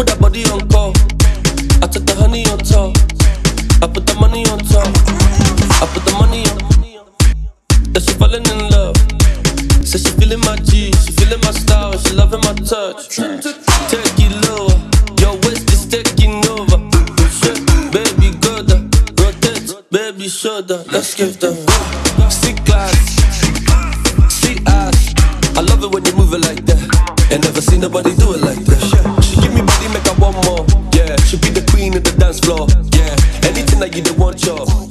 Put that body on call. I took the honey on top. I put the money on top. I put the money on. That she falling in love. Says she feeling my G, she feeling my style, she loving my touch. Take it lower, your waist is taking over. Baby, go down, rotate, baby, shoulder. Let's give them see class, see ass. I love it when you move it like that. Ain't never seen nobody do it like that. Be the dance floor. Yeah, anything that you don't want, girl.